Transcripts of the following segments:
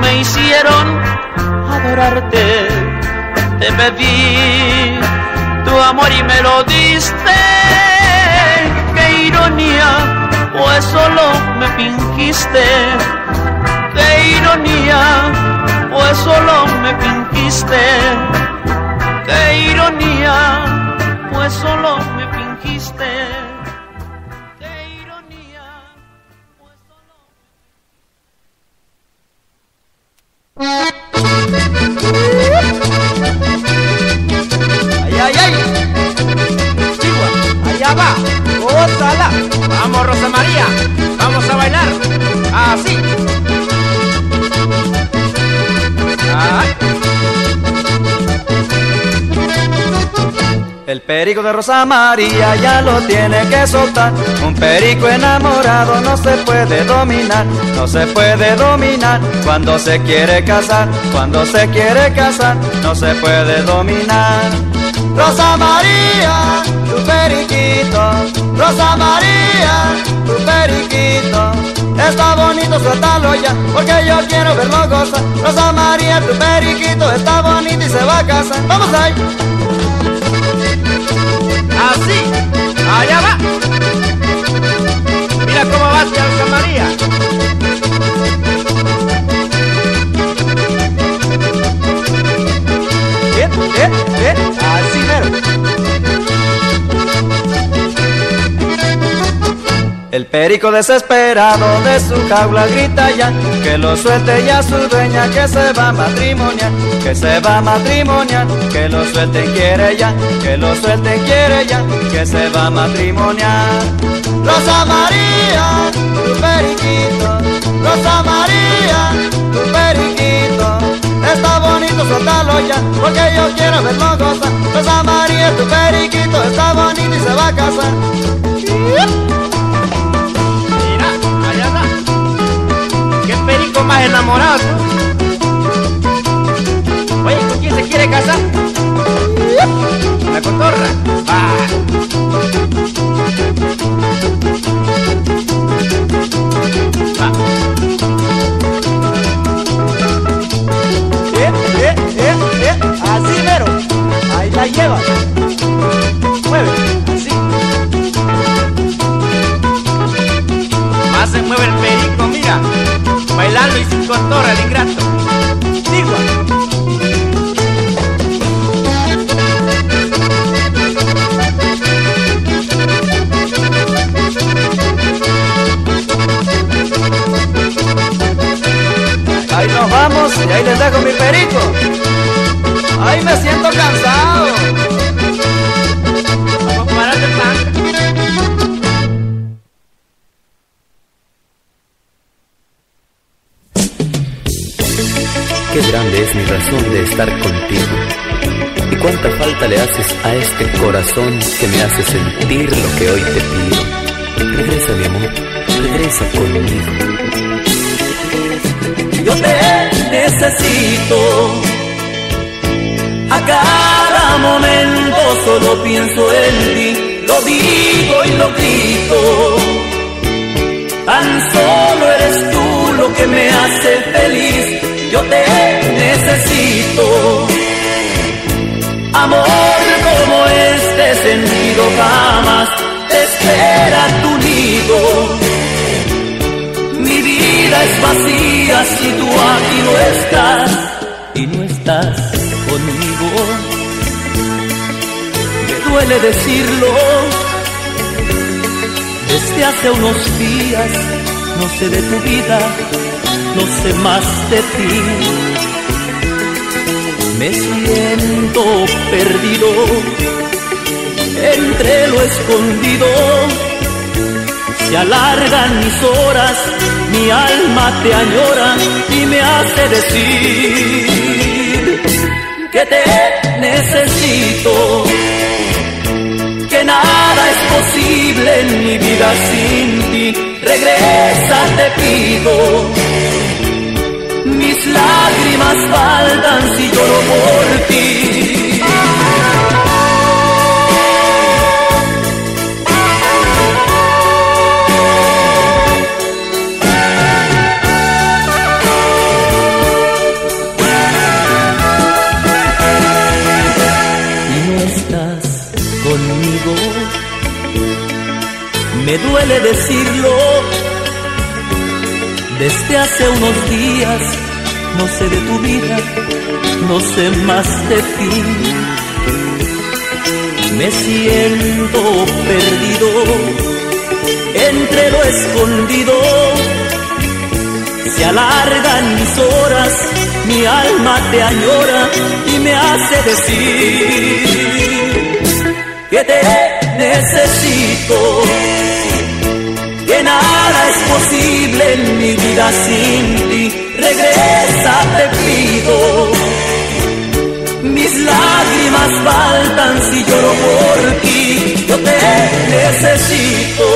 me hicieron adorarte. Te pedí tu amor y me lo diste. Qué ironía, pues solo me fingiste. Qué ironía, pues solo me fingiste. Qué ironía, pues solo me perico de Rosa María ya lo tiene que soltar. Un perico enamorado no se puede dominar, no se puede dominar cuando se quiere casar, cuando se quiere casar, no se puede dominar. Rosa María, tu periquito, Rosa María, tu periquito. Está bonito, suéltalo ya, porque yo quiero verlo gozar. Rosa María, tu periquito está bonito y se va a casar. Vamos ahí. Así, allá va. Mira cómo va hacia María. Perico desesperado de su jaula grita ya que lo suelte ya su dueña que se va a matrimoniar, que se va a matrimoniar, que lo suelte quiere ya, que lo suelte quiere ya, que se va a matrimoniar. Rosa María, tu periquito, Rosa María, tu periquito, está bonito suéltalo ya, porque yo quiero verlo gozar. Rosa María, tu periquito, está bonito y se va a casar. Más enamorado. Oye, ¿con quién se quiere casar? La cotorra. Va. Eh, eh, eh, eh. Así mero. Ahí la lleva. Bailando y sin cotorra el ingrato. Digo. Ahí nos vamos y ahí les dejo mi perico. Ay, me siento cansado. Le haces a este corazón que me hace sentir lo que hoy te pido. Regresa, mi amor, regresa conmigo. Yo te necesito. A cada momento solo pienso en ti. Lo digo y lo grito. Tan solo eres tú lo que me hace feliz yo te necesito. Amor como este sentido jamás te espera tu nido. Mi vida es vacía si tú aquí no estás y no estás conmigo. Me duele decirlo, desde hace unos días no sé de tu vida no sé más de ti. Me siento perdido entre lo escondido. Se alargan mis horas, mi alma te añora y me hace decir que te necesito, que nada es posible en mi vida sin ti. Regresa, te pido Lágrimas faltan si lloro por ti. Y no estás conmigo, me duele decirlo desde hace unos días no sé de tu vida, no sé más de ti. Me siento perdido entre lo escondido. Se alargan mis horas, mi alma te añora y me hace decir que te necesito que nada es posible en mi vida sin ti. Regresa, te pido. Mis lágrimas faltan si lloro por ti. Yo te necesito.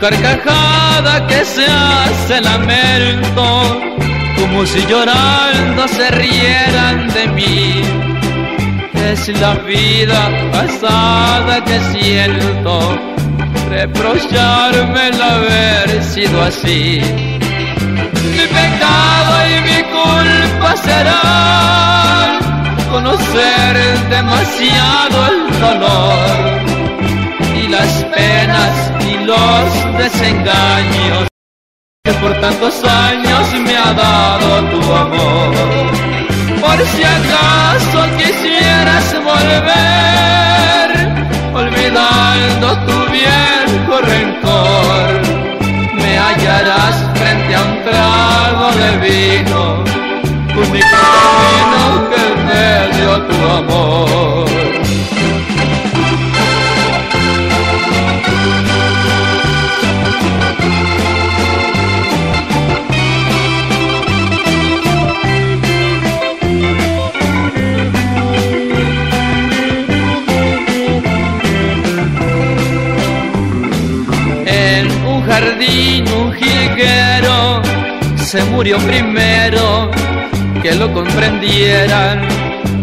Carcajada que se hace lamento, como si llorando se rieran de mí. Es la vida pasada que siento, reprocharme el haber sido así. Mi pecado y mi culpa será conocer demasiado y las penas los desengaños que por tantos años me ha dado tu amor. Por si acaso quisieras volver, murió primero que lo comprendieran.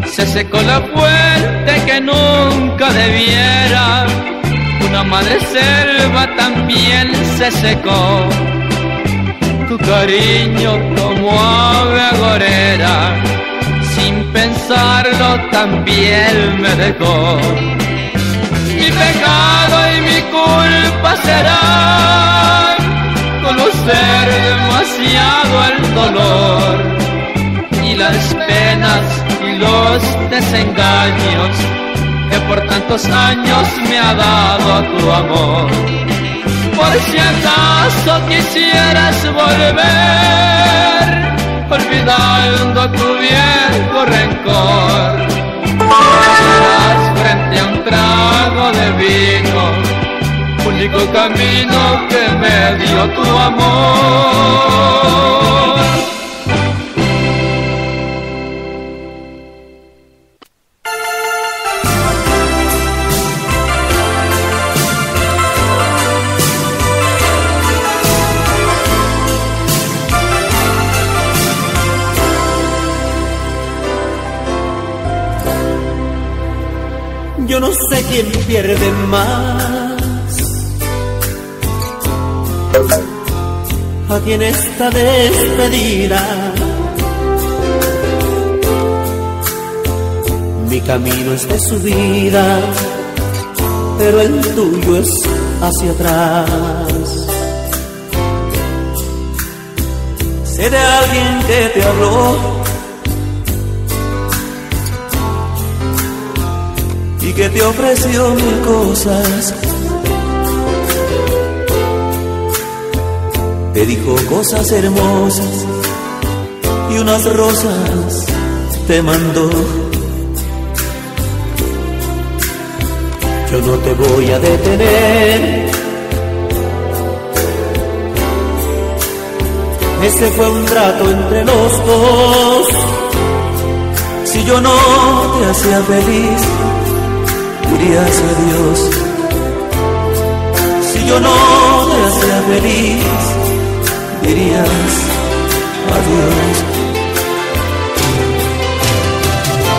Se secó la fuente que nunca debiera. Una madre selva también se secó. Tu cariño como ave agorera, sin pensarlo también me dejó. Mi pecado y mi culpa será conocer demasiado el dolor y las penas y los desengaños que por tantos años me ha dado tu amor. Por si acaso quisieras volver, olvidando tu viejo rencor, dio tu amor. Yo no sé quién pierde más aquí en esta despedida. Mi camino es de subida, pero el tuyo es hacia atrás. Sé de alguien que te habló y que te ofreció mil cosas te dijo cosas hermosas y unas rosas te mandó. yo no te voy a detener. Ese fue un trato entre los dos. Si yo no te hacía feliz, dirías adiós. Si yo no te hacía feliz, dirías adiós.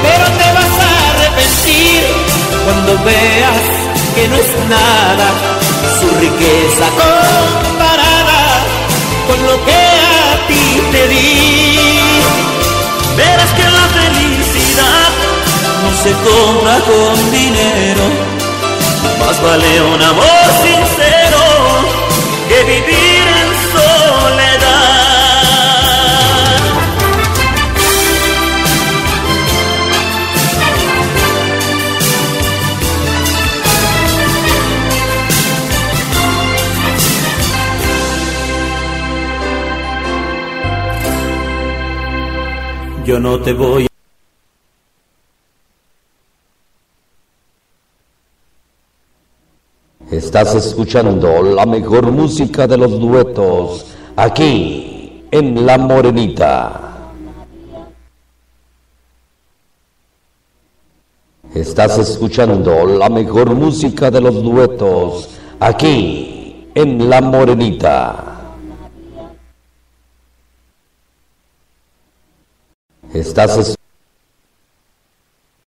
Pero te vas a arrepentir cuando veas que no es nada su riqueza comparada con lo que a ti te di. Verás que la felicidad no se compra con dinero, más vale un amor sincero que vivir en Yo no te voy Estás escuchando la mejor música de los duetos aquí en La Morenita. Estás escuchando la mejor música de los duetos aquí en La Morenita. Estás